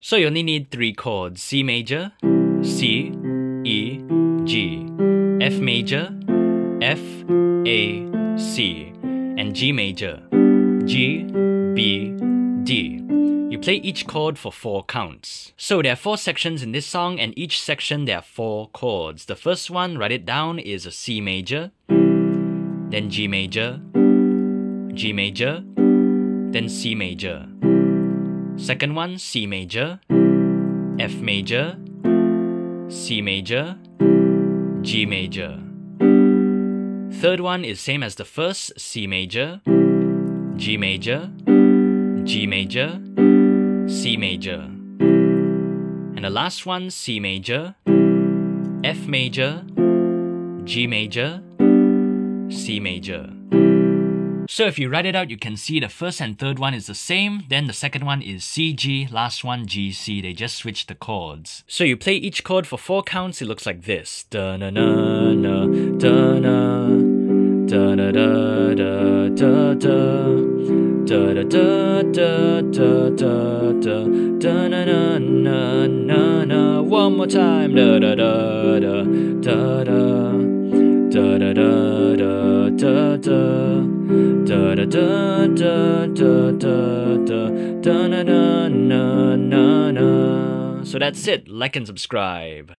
So you only need three chords C major, C, E, G, F major, F, A, C, and G major, G, B, D. You play each chord for four counts. So there are four sections in this song, and each section there are four chords. The first one, write it down, is a C major, then G major, G major, then C major. Second one, C major, F major, C major, G major. Third one is same as the first, C major, G major, G major, C major. And the last one, C major, F major, G major, C major. So if you write it out, you can see the first and third one is the same, then the second one is CG, last one GC, they just switch the chords. So you play each chord for four counts, it looks like this. Da-na-na-na, da-na, da-da-da-da-da-da, da-da-da-da-da-da-da, da-na-na-na-na-na, one more time, da-da-da-da, da-da, da-da-da-da-da-da da da da da da da da da na na na na na. So that's it. Like and subscribe.